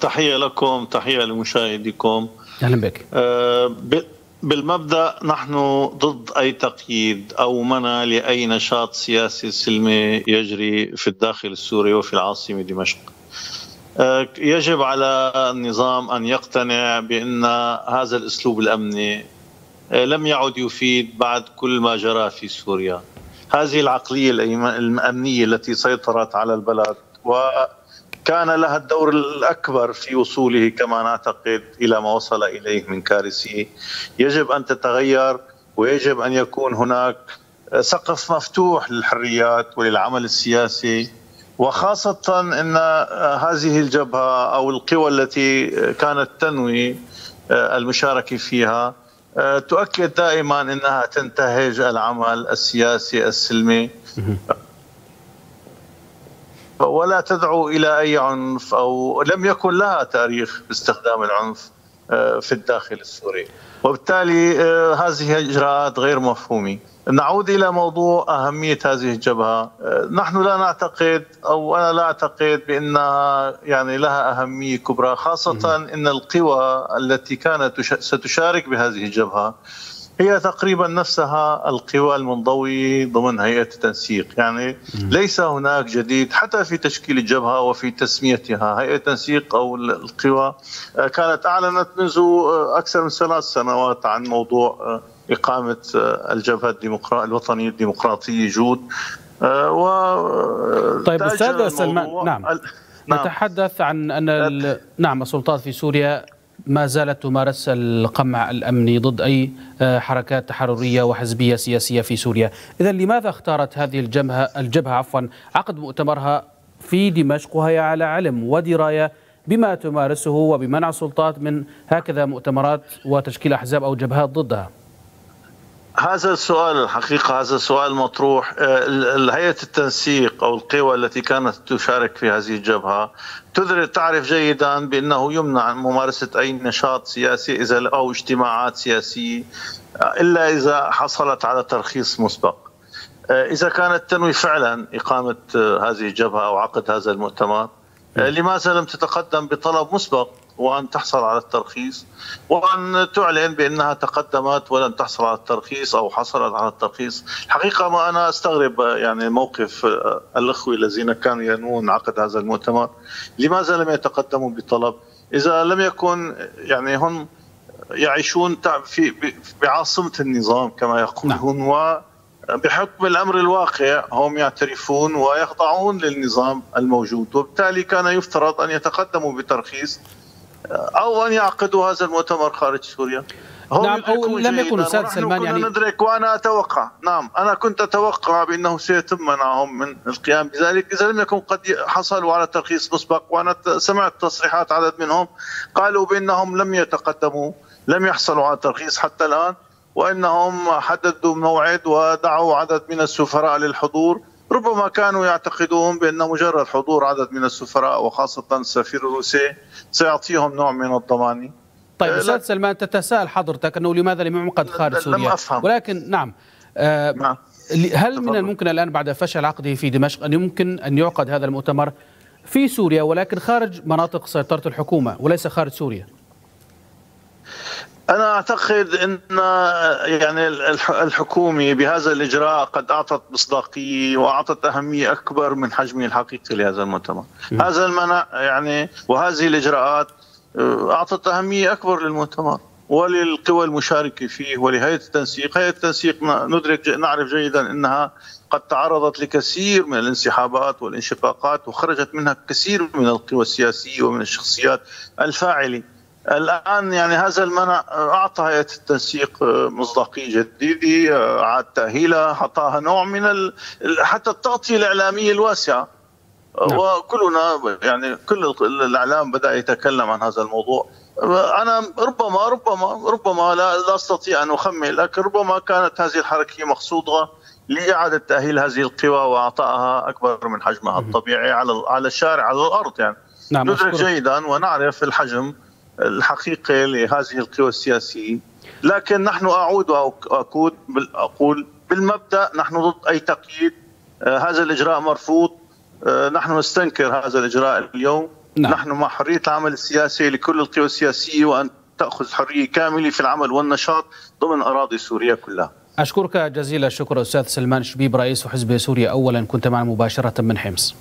تحية لكم تحية لمشاهديكم أهلا بك بالمبدأ نحن ضد أي تقييد أو منع لأي نشاط سياسي سلمي يجري في الداخل السوري وفي العاصمة دمشق. آه، يجب على النظام أن يقتنع بأن هذا الأسلوب الأمني لم يعد يفيد بعد كل ما جرى في سوريا. هذه العقلية الأمنية التي سيطرت على البلد و كان لها الدور الأكبر في وصوله كما نعتقد إلى ما وصل إليه من كارثه يجب أن تتغير ويجب أن يكون هناك سقف مفتوح للحريات وللعمل السياسي. وخاصة أن هذه الجبهة أو القوى التي كانت تنوي المشاركة فيها تؤكد دائما أنها تنتهج العمل السياسي السلمي. ولا تدعو إلى أي عنف أو لم يكن لها تاريخ باستخدام العنف آه، في الداخل السوري. وبالتالي آه، هذه إجراءات غير مفهومة. نعود إلى موضوع أهمية هذه الجبهة، آه، نحن لا نعتقد أو أنا لا أعتقد بأنها يعني لها أهمية كبرى خاصة إن القوى التي كانت ستشارك بهذه الجبهة هي تقريبا نفسها القوى المنضوية ضمن هيئة التنسيق. يعني ليس هناك جديد حتى في تشكيل الجبهة وفي تسميتها. هيئة التنسيق أو القوى آه، كانت أعلنت منذ آه، أكثر من ثلاث سنوات عن موضوع آه، إقامة الجبهة الديمقراطية الوطنية الديمقراطية جود. و طيب أستاذ سلمان نعم. نعم. نتحدث عن أن نعم السلطات في سوريا ما زالت تمارس القمع الأمني ضد أي آه، حركات تحررية وحزبية سياسية في سوريا، إذا لماذا اختارت هذه الجبهة الجبهة عفوا عقد مؤتمرها في دمشق وهي على علم ودراية بما تمارسه وبمنع السلطات من هكذا مؤتمرات وتشكيل أحزاب أو جبهات ضدها؟ هذا السؤال الحقيقة هذا السؤال مطروح. آه، هيئة التنسيق أو القوى التي كانت تشارك في هذه الجبهة تعرف جيدا بأنه يمنع ممارسة أي نشاط سياسي إذا أو اجتماعات سياسية آه، إلا إذا حصلت على ترخيص مسبق. آه، إذا كانت تنوي فعلا إقامة هذه الجبهة أو عقد هذا المؤتمر لماذا لم تتقدم بطلب مسبق؟ وأن تحصل على الترخيص وأن تعلن بأنها تقدمت ولم تحصل على الترخيص أو حصلت على الترخيص الحقيقة ما أنا أستغرب يعني موقف الأخوة الذين كانوا ينوون عقد هذا المؤتمر لماذا لم يتقدموا بطلب إذا لم يكن يعني هم يعيشون في بعاصمة النظام كما يقولون نعم. و بحكم الأمر الواقع هم يعترفون ويخضعون للنظام الموجود وبالتالي كان يفترض أن يتقدموا بترخيص أو أن يعقدوا هذا المؤتمر خارج سوريا. هم نعم أو لم يكن أستاذ سلمان يعني ندرك وأنا أتوقع. نعم أنا كنت أتوقع بأنه سيتم منعهم من القيام بذلك. إذا لم يكن قد حصلوا على ترخيص مسبق وأنا سمعت تصريحات عدد منهم قالوا بأنهم لم يتقدموا لم يحصلوا على ترخيص حتى الآن وإنهم حددوا موعد ودعوا عدد من السفراء للحضور. ربما كانوا يعتقدون بأن مجرد حضور عدد من السفراء وخاصة السفير الروسي سيعطيهم نوع من الضمان طيب أستاذ سلمان تتساءل حضرتك أنه لماذا لم يعقد خارج سوريا؟ لم أفهم. ولكن نعم آه نعم. هل من الممكن الآن بعد فشل عقده في دمشق أن يمكن أن يعقد هذا المؤتمر في سوريا ولكن خارج مناطق سيطرة الحكومة وليس خارج سوريا؟ أنا أعتقد أن يعني الحكومة بهذا الإجراء قد أعطت مصداقية وأعطت أهمية أكبر من حجمه الحقيقي لهذا المؤتمر. هذا المنع يعني وهذه الإجراءات آه، أعطت أهمية أكبر للمؤتمر وللقوى المشاركة فيه ولهيئة التنسيق. هيئة التنسيق ندرك نعرف جيدا أنها قد تعرضت لكثير من الانسحابات والانشقاقات وخرجت منها كثير من القوى السياسية ومن الشخصيات الفاعلة. الآن يعني هذا المنع أعطى هيئة التنسيق مصداقية جديدة أعاد تأهيلها أعطاها نوع من ال... حتى التغطية الإعلامية الواسعة. نعم. وكلنا يعني كل الإعلام بدأ يتكلم عن هذا الموضوع. أنا ربما ربما ربما لا, لا أستطيع أن أخمن لكن ربما كانت هذه الحركة مقصودة لإعادة تأهيل هذه القوى واعطائها أكبر من حجمها الطبيعي على على الشارع على الأرض يعني. نعم ندرك جيدا ونعرف الحجم الحقيقة لهذه القوى السياسية لكن نحن أعود وأقول أقول بالمبدأ نحن ضد أي تقييد آه، هذا الإجراء مرفوض آه، نحن نستنكر هذا الإجراء اليوم نعم. نحن مع حرية العمل السياسي لكل القوى السياسية وأن تأخذ حرية كاملة في العمل والنشاط ضمن أراضي سوريا كلها. أشكرك جزيل الشكر أستاذ سلمان شبيب رئيس حزب سوريا اولا كنت معنا مباشرة من حمص.